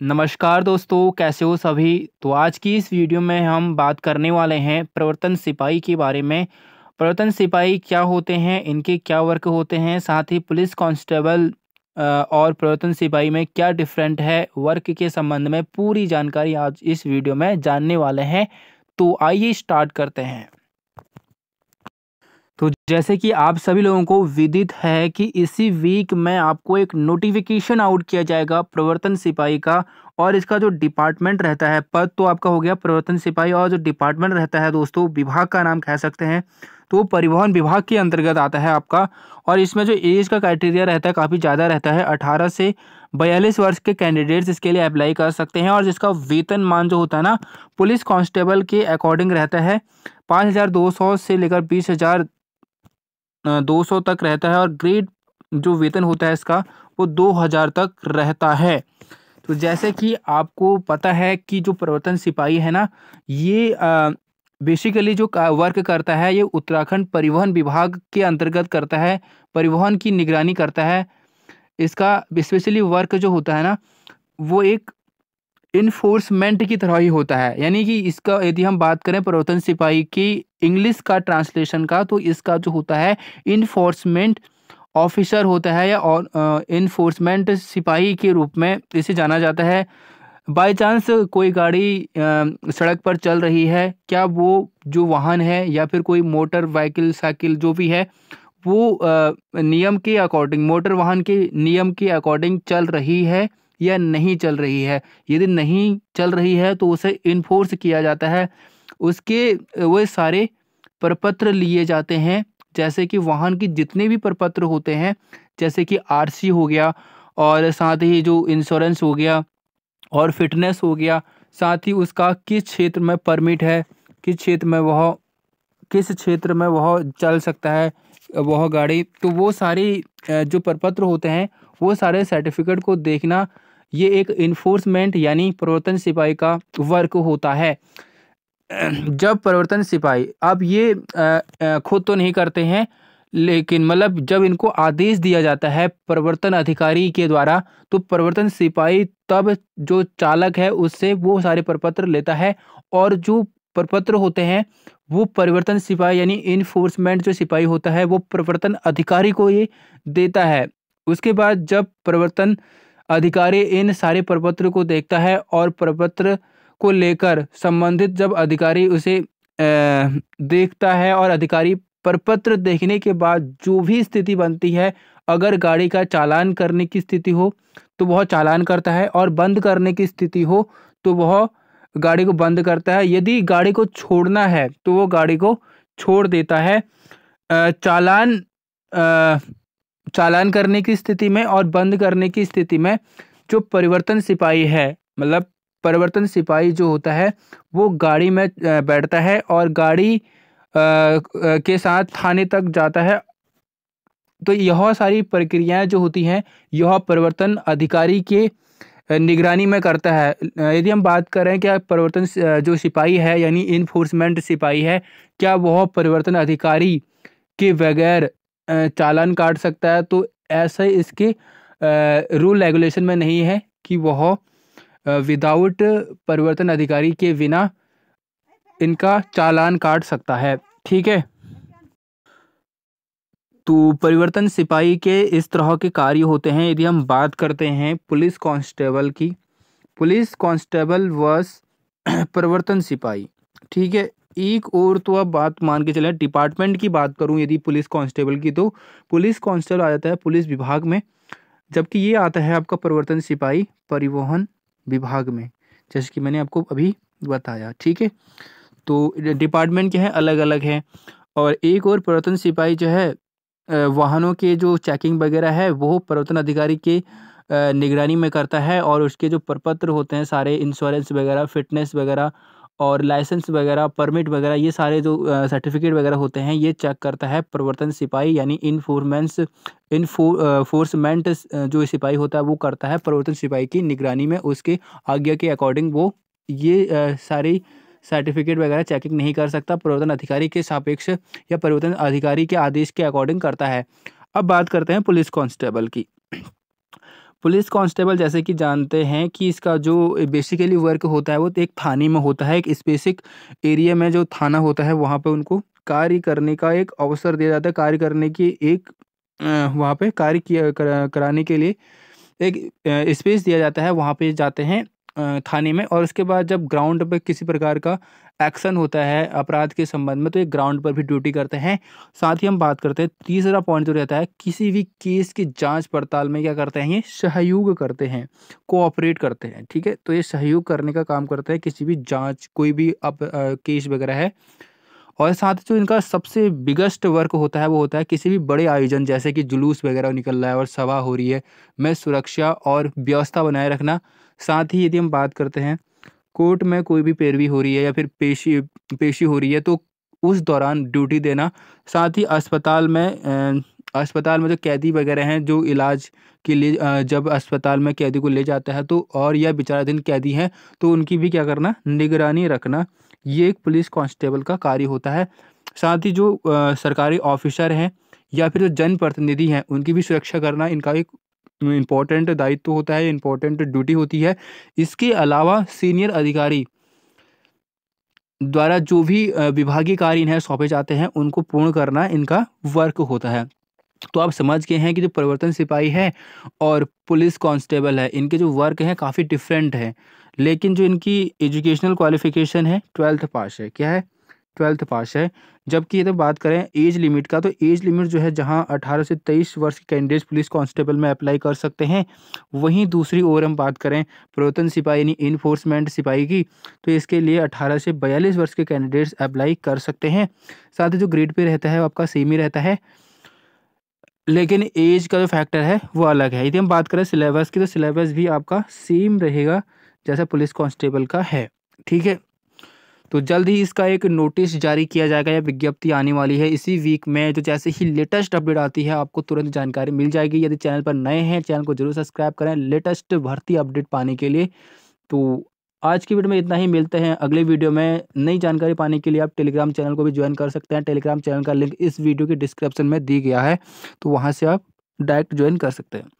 नमस्कार दोस्तों, कैसे हो सभी? तो आज की इस वीडियो में हम बात करने वाले हैं प्रवर्तन सिपाही के बारे में। प्रवर्तन सिपाही क्या होते हैं, इनके क्या वर्क होते हैं, साथ ही पुलिस कांस्टेबल और प्रवर्तन सिपाही में क्या डिफरेंट है वर्क के संबंध में पूरी जानकारी आज इस वीडियो में जानने वाले हैं। तो आइए स्टार्ट करते हैं। तो जैसे कि आप सभी लोगों को विदित है कि इसी वीक में आपको एक नोटिफिकेशन आउट किया जाएगा प्रवर्तन सिपाही का और इसका जो डिपार्टमेंट रहता है, पद तो आपका हो गया प्रवर्तन सिपाही और जो डिपार्टमेंट रहता है दोस्तों, विभाग का नाम कह सकते हैं। तो परिवहन विभाग के अंतर्गत आता है आपका और इसमें जो एज का क्राइटेरिया रहता है काफ़ी ज़्यादा रहता है, अठारह से बयालीस वर्ष के कैंडिडेट्स इसके लिए अप्लाई कर सकते हैं और जिसका वेतन मान जो होता है ना, पुलिस कांस्टेबल के अकॉर्डिंग रहता है। पाँच हज़ार दो सौ से लेकर बीस हज़ार दो सौ तक रहता है और ग्रेड जो वेतन होता है इसका, वो दो हज़ार तक रहता है। तो जैसे कि आपको पता है कि जो प्रवर्तन सिपाही है ना, ये बेसिकली जो वर्क करता है, ये उत्तराखंड परिवहन विभाग के अंतर्गत करता है, परिवहन की निगरानी करता है। इसका स्पेशली वर्क जो होता है ना, वो एक इन्फोर्समेंट की तरह ही होता है। यानी कि इसका, यदि हम बात करें प्रवर्तन सिपाही की इंग्लिश का ट्रांसलेशन का तो इसका जो होता है इन्फोर्समेंट ऑफिसर होता है या और इन्फोर्समेंट सिपाही के रूप में इसे जाना जाता है। बाय चांस कोई गाड़ी सड़क पर चल रही है, क्या वो जो वाहन है या फिर कोई मोटर व्हीकल साइकिल जो भी है, वो नियम के अकॉर्डिंग मोटर वाहन के नियम के अकॉर्डिंग चल रही है। या नहीं चल रही है। यदि नहीं चल रही है तो उसे इन्फोर्स किया जाता है। उसके, वो सारे प्रपत्र लिए जाते हैं, जैसे कि वाहन की जितने भी प्रपत्र होते हैं, जैसे कि आरसी हो गया, और साथ ही जो इंश्योरेंस हो गया, और फिटनेस हो गया, साथ ही उसका किस क्षेत्र में परमिट है, किस क्षेत्र में वह, किस क्षेत्र में वह चल सकता है, वह गाड़ी तो वो सारी जो प्रपत्र होते हैं, वो सारे सर्टिफिकेट को देखना ये एक इन्फोर्समेंट यानी प्रवर्तन सिपाही का वर्क होता है। जब प्रवर्तन सिपाही, अब ये खुद तो नहीं करते हैं, लेकिन मतलब जब इनको आदेश दिया जाता है प्रवर्तन अधिकारी के द्वारा तो प्रवर्तन सिपाही तब जो चालक है उससे वो सारे प्रपत्र लेता है और जो प्रपत्र होते हैं, वो परिवर्तन सिपाही यानी इन्फोर्समेंट जो सिपाही होता है वो प्रवर्तन अधिकारी को ये देता है। उसके बाद जब प्रवर्तन अधिकारी इन सारे प्रपत्र को देखता है और प्रपत्र को लेकर संबंधित जब अधिकारी उसे देखता है और अधिकारी प्रपत्र देखने के बाद जो भी स्थिति बनती है, अगर गाड़ी का चालान करने की स्थिति हो तो वह चालान करता है और बंद करने की स्थिति हो तो वह गाड़ी को बंद करता है। यदि गाड़ी को छोड़ना है तो वो गाड़ी को छोड़ देता है। चालान चालान करने की स्थिति में और बंद करने की स्थिति में जो परिवर्तन सिपाही है मतलब परिवर्तन सिपाही जो होता है, वो गाड़ी में बैठता है और गाड़ी के साथ थाने तक जाता है। तो यह सारी प्रक्रियाएँ जो होती हैं, यह परिवर्तन अधिकारी के निगरानी में करता है। यदि हम बात करें क्या परिवर्तन जो सिपाही है, यानी इन्फोर्समेंट सिपाही है, क्या वह परिवर्तन अधिकारी के बगैर चालान काट सकता है तो ऐसा इसके रूल रेगुलेशन में नहीं है कि वह विदाउट परिवर्तन अधिकारी के बिना इनका चालान काट सकता है। ठीक है? तो परिवर्तन सिपाही के इस तरह के कार्य होते हैं। यदि हम बात करते हैं पुलिस कांस्टेबल की, पुलिस कांस्टेबल वस परिवर्तन सिपाही। ठीक है? एक और तो अब बात मान के चले, डिपार्टमेंट की बात करूँ यदि पुलिस कांस्टेबल की तो पुलिस कांस्टेबल आ जाता है पुलिस विभाग में, जबकि ये आता है आपका परिवर्तन सिपाही परिवहन विभाग में, जैसे कि मैंने आपको अभी बताया, ठीक है? तो डिपार्टमेंट क्या है अलग अलग है, और एक और परिवर्तन सिपाही जो है वाहनों के जो चेकिंग वगैरह है, वो परिवर्तन अधिकारी के निगरानी में करता है, और उसके जो प्रपत्र होते हैं, सारे इंश्योरेंस वगैरह फिटनेस वगैरह और लाइसेंस वगैरह, परमिट वगैरह, ये सारे जो सर्टिफिकेट वगैरह होते हैं, ये चेक करता है प्रवर्तन सिपाही यानी इनफोर्मेंस इनफोर्समेंट जो सिपाही होता है वो करता है प्रवर्तन सिपाही की निगरानी में, उसके आज्ञा के अकॉर्डिंग वो ये सारी सर्टिफिकेट वगैरह चेकिंग नहीं कर सकता, प्रवर्तन अधिकारी के सापेक्ष या परिवर्तन अधिकारी के आदेश के अकॉर्डिंग करता है। अब बात करते हैं पुलिस कांस्टेबल की। पुलिस कांस्टेबल जैसे कि जानते हैं कि इसका जो बेसिकली वर्क होता है, वो तो एक थाने में होता है, एक स्पेसिक एरिया में जो थाना होता है, वहाँ पे उनको कार्य करने का एक अवसर दिया जाता है। कार्य करने की एक वहाँ पे कार्य किया कराने के लिए एक स्पेस दिया जाता है। वहाँ पे जाते हैं थाने में और उसके बाद जब ग्राउंड पे किसी प्रकार का एक्शन होता है अपराध के संबंध में तो एक ग्राउंड पर भी ड्यूटी करते हैं। साथ ही हम बात करते हैं, तीसरा पॉइंट जो रहता है, किसी भी केस की जाँच पड़ताल में क्या करते हैं, ये सहयोग करते हैं कोऑपरेट करते हैं, ठीक है? तो ये सहयोग करने का काम करते हैं, किसी भी जाँच, कोई भी अब केस वगैरह है। और साथ ही जो इनका सबसे बिगेस्ट वर्क होता है, वो होता है किसी भी बड़े आयोजन, जैसे कि जुलूस वगैरह निकल रहा है और सभा हो रही है, में सुरक्षा और व्यवस्था बनाए रखना। साथ ही यदि हम बात करते हैं कोर्ट में कोई भी पैरवी हो रही है या फिर पेशी पेशी हो रही है तो उस दौरान ड्यूटी देना, साथ ही अस्पताल में अस्पताल में जो कैदी वगैरह हैं, जो इलाज के लिए जब अस्पताल में कैदी को ले जाता है तो और या दिन कैदी हैं तो उनकी भी क्या करना, निगरानी रखना, ये एक पुलिस कांस्टेबल का कार्य होता है। साथ ही जो सरकारी ऑफिसर हैं, या फिर जो जनप्रतिनिधि हैं, उनकी भी सुरक्षा करना, इनका एक इम्पोर्टेंट दायित्व होता है इम्पोर्टेंट ड्यूटी होती है। इसके अलावा सीनियर अधिकारी द्वारा जो भी विभागीय कार्य इन्हें सौंपे जाते हैं, उनको पूर्ण करना इनका वर्क होता है। तो आप समझ गए हैं कि जो परिवर्तन सिपाही है और पुलिस कांस्टेबल है, इनके जो वर्क हैं काफ़ी डिफरेंट है। लेकिन जो इनकी एजुकेशनल क्वालिफिकेशन है ट्वेल्थ पास है, क्या है? ट्वेल्थ पास है। जबकि यदि बात करें एज लिमिट का तो एज लिमिट जो है, जहाँ 18 से 23 वर्ष के कैंडिडेट्स पुलिस कांस्टेबल में अप्लाई कर सकते हैं, वहीं दूसरी ओर हम बात करें प्रवर्तन सिपाही, यानी इन्फोर्समेंट सिपाही की तो इसके लिए 18 से 42 वर्ष के कैंडिडेट्स अप्लाई कर सकते हैं। साथ ही जो ग्रेड पे रहता है, वो आपका सेम ही रहता है। लेकिन एज का जो फैक्टर है, वो अलग है। यदि हम बात करें सिलेबस की तो सिलेबस भी आपका सेम रहेगा जैसा पुलिस कांस्टेबल का है। ठीक है? तो जल्द ही इसका एक नोटिस जारी किया जाएगा या विज्ञप्ति आने वाली है इसी वीक में, जो जैसे ही लेटेस्ट अपडेट आती है, आपको तुरंत जानकारी मिल जाएगी। यदि चैनल पर नए हैं, चैनल को ज़रूर सब्सक्राइब करें लेटेस्ट भर्ती अपडेट पाने के लिए। तो आज की वीडियो में इतना ही, मिलते हैं अगले वीडियो में नई जानकारी पाने के लिए। आप टेलीग्राम चैनल को भी ज्वाइन कर सकते हैं। टेलीग्राम चैनल का लिंक इस वीडियो के डिस्क्रिप्शन में दी गया है तो वहाँ से आप डायरेक्ट ज्वाइन कर सकते हैं।